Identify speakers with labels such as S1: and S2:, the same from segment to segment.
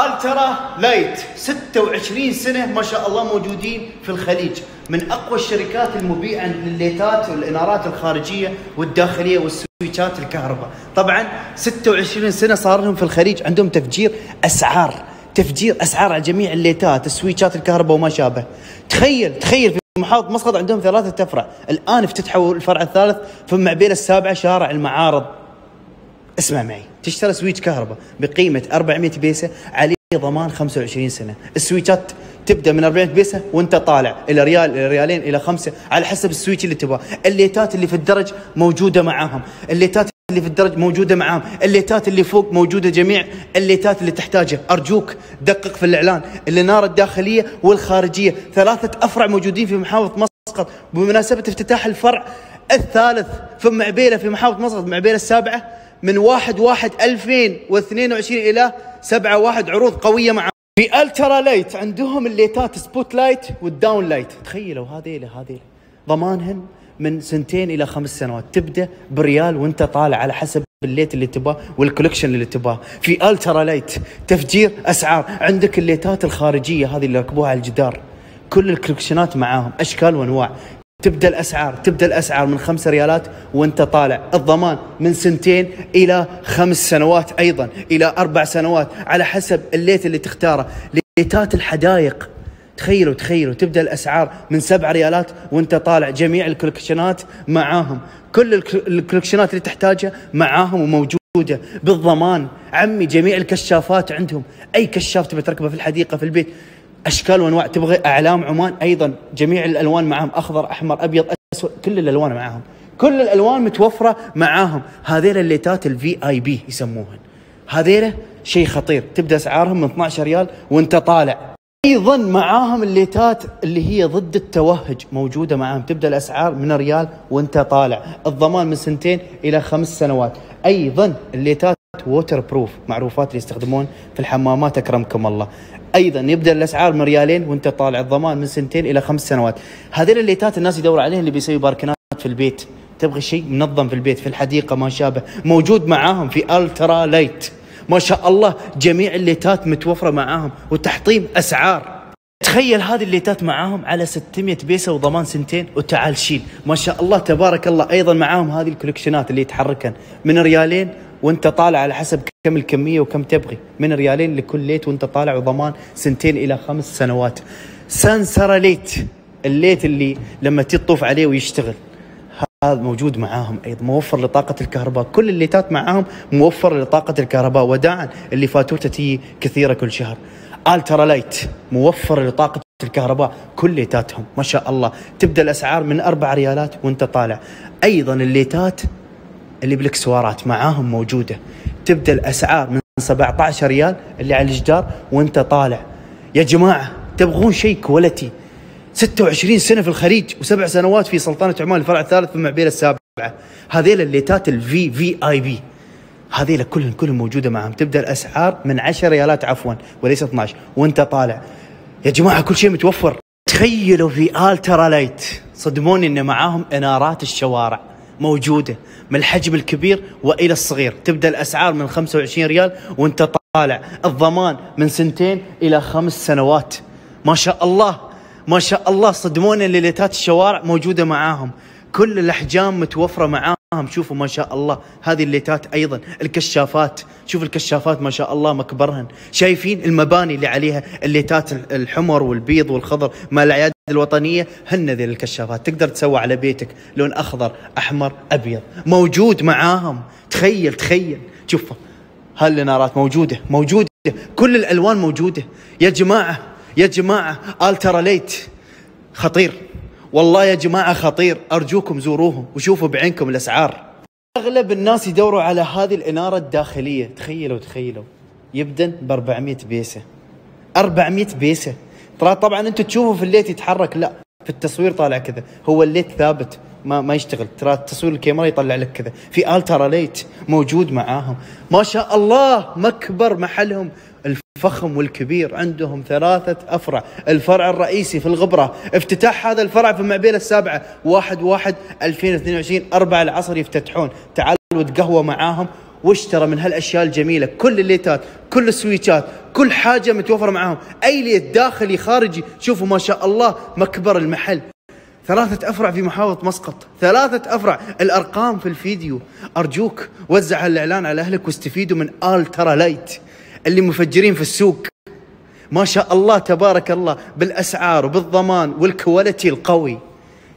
S1: Ultra Light 26 سنة ما شاء الله موجودين في الخليج من أقوى الشركات المبيعة للليتات والإنارات الخارجية والداخلية والسويتشات الكهرباء. طبعا 26 سنة صار لهم في الخليج عندهم تفجير أسعار تفجير أسعار على جميع الليتات السويتشات الكهرباء وما شابه. تخيل تخيل في محافظة مسقط عندهم ثلاثة أفرع الآن افتتحوا الفرع الثالث في معبيلة السابعة شارع المعارض. اسمع معي. تشتري switch كهرباء بقيمة 400 بيسة عليه ضمان 25 سنة. السويتشات تبدأ من 400 بيسة وانت طالع إلى ريال إلى ريالين إلى خمسة على حسب ال switch اللي تبغاه. الليتات اللي في الدرج موجودة معاهم. الليتات اللي في الدرج موجودة معاهم. الليتات اللي فوق موجودة جميع. الليتات اللي تحتاجها. أرجوك دقق في الإعلان. الإنارة الداخلية والخارجية. ثلاثة أفرع موجودين في محافظة مسقط. بمناسبة افتتاح الفرع الثالث في معبيلة في محافظة مسقط معبيلة السابعة من واحد واحد 2022 إلى سبعة واحد عروض قوية مع في Ultra Light عندهم الليتات spot light وال down light تخيلوا هذيله هذيله ضمانهن من سنتين إلى خمس سنوات. تبدأ بريال وانت طالع على حسب ال light اللي تباه وال collection اللي تباه. في Ultra Light تفجير أسعار. عندك الليتات الخارجية هذه اللي ركبوها على الجدار. كل الكولكشنات معاهم. أشكال وأنواع. تبدأ الأسعار تبدأ الأسعار من خمسة ريالات وانت طالع. الضمان من سنتين إلى خمس سنوات أيضا إلى أربع سنوات على حسب ال light اللي تختاره. ليتات الحدائق. تخيلوا تخيلوا تبدأ الأسعار من سبع ريالات وانت طالع. جميع الكولكشنات معاهم. كل الكولكشنات اللي تحتاجها معاهم وموجودة بالضمان. عمي جميع الكشافات عندهم. أي كشاف تبي تركبه في الحديقة في البيت أشكال وأنواع. تبغى أعلام عمان أيضا. جميع الألوان معاهم. أخضر أحمر أبيض أسود. كل الألوان معاهم. كل الألوان متوفرة معاهم. هذيل الليتات ال VIP يسموهن. هذيله شيء خطير. تبدأ أسعارهم من 12 ريال وانت طالع. أيضا معاهم الليتات اللي هي ضد التوهج. موجودة معاهم. تبدأ الأسعار من ريال وانت طالع. الضمان من سنتين إلى خمس سنوات. أيضا الليتات waterproof معروفات اللي يستخدمون في الحمامات أكرمكم الله. أيضا يبدأ الأسعار من ريالين وأنت طالع الضمان من سنتين إلى خمس سنوات. هذه الليتات الناس يدور عليها اللي بيسوي باركنات في البيت. تبغى شيء منظم في البيت في الحديقة ما شابه. موجود معاهم في Ultra Light ما شاء الله جميع الليتات متوفرة معاهم وتحطيم أسعار. تخيل هذه الليتات معاهم على 600 بيسة وضمان سنتين وتعال شيل. ما شاء الله تبارك الله. أيضا معاهم هذه الكولكشنات اللي يتحركن. من ريالين وانت طالع على حسب كم الكمية وكم تبغي. من ريالين لكل light وانت طالع وضمان سنتين إلى خمس سنوات. sensor light ال light اللي لما تطوف عليه ويشتغل. هذا موجود معاهم أيضا موفر لطاقة الكهرباء. كل الليتات معاهم موفر لطاقة الكهرباء وداعا اللي فاتورته تي كثيرة كل شهر. Ultra Light موفر لطاقة الكهرباء. كل ليتاتهم ما شاء الله. تبدأ الأسعار من أربع ريالات وانت طالع. أيضا الليتات اللي بالاكسسوارات معاهم موجودة. تبدأ الأسعار من 17 ريال اللي على الجدار وانت طالع. يا جماعة تبغون شيء quality 26 سنة في الخليج وسبع سنوات في سلطنة عمان الفرع الثالث في معبيلة السابعة. هذيل الليتات ال VVIP هذيل كلهم كلهم موجودة معهم تبدأ الأسعار من 10 ريالات عفوا وليس 12 وانت طالع. يا جماعة كل شيء متوفر. تخيلوا في Ultra Light صدموني إن معاهم إنارات الشوارع. موجودة من الحجم الكبير وإلى الصغير. تبدأ الأسعار من 25 ريال وأنت طالع. الضمان من سنتين إلى خمس سنوات. ما شاء الله. ما شاء الله. صدمونا ليتات الشوارع موجودة معاهم. كل الأحجام متوفرة معاهم. شوفوا ما شاء الله هذه الليتات أيضا. الكشافات شوف الكشافات ما شاء الله مكبرهن. شايفين المباني اللي عليها الليتات الحمر والبيض والخضر. مال الاعياد الوطنية هن ذي الكشافات. تقدر تسوي على بيتك لون أخضر أحمر أبيض. موجود معاهم. تخيل تخيل. شوف هالنارات موجودة موجودة. كل الألوان موجودة. يا جماعة يا جماعة الترا ليت خطير. والله يا جماعة خطير أرجوكم زوروهم وشوفوا بعينكم الأسعار. أغلب الناس يدوروا على هذه الإنارة الداخلية. تخيلوا تخيلوا. يبدأ ب 400 بيسة. 400 بيسة. ترى طبعا أنتم تشوفوا في الليت يتحرك. لا في التصوير طالع كذا. هو الليت ثابت ما ما يشتغل. ترى تصوير الكاميرا يطلع لك كذا. في ألترا ليت موجود معاهم. ما شاء الله مكبر محلهم. الفخم والكبير عندهم ثلاثة أفرع. الفرع الرئيسي في الغبرة. افتتاح هذا الفرع في معبيل السابعة. واحد واحد 2022 أربعة العصر يفتتحون. تعالوا وتقهوى معاهم. واشترى من هالأشياء الجميلة كل الليتات كل السويتشات كل حاجة متوفرة معاهم. أي light داخلي خارجي. شوفوا ما شاء الله مكبر المحل. ثلاثة أفرع في محافظة مسقط. ثلاثة أفرع. الأرقام في الفيديو. أرجوك وزع الإعلان على أهلك واستفيدوا من Ultra Light اللي مفجرين في السوق. ما شاء الله تبارك الله بالأسعار وبالضمان وال quality القوي.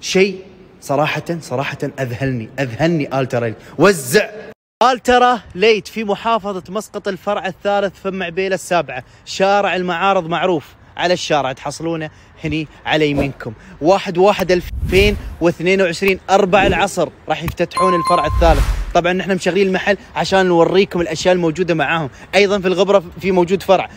S1: شيء صراحة صراحة آل ترى لايت وزع آل ترى ليت في محافظة مسقط الفرع الثالث في معبيلة السابعة. شارع المعارض معروف. على الشارع تحصلونه هني على يمينكم. واحد واحد 2022 أربع العصر راح يفتتحون الفرع الثالث. طبعا نحن مشغلين المحل عشان نوريكم الأشياء الموجودة معاهم. أيضا في الغبرة في موجود فرع.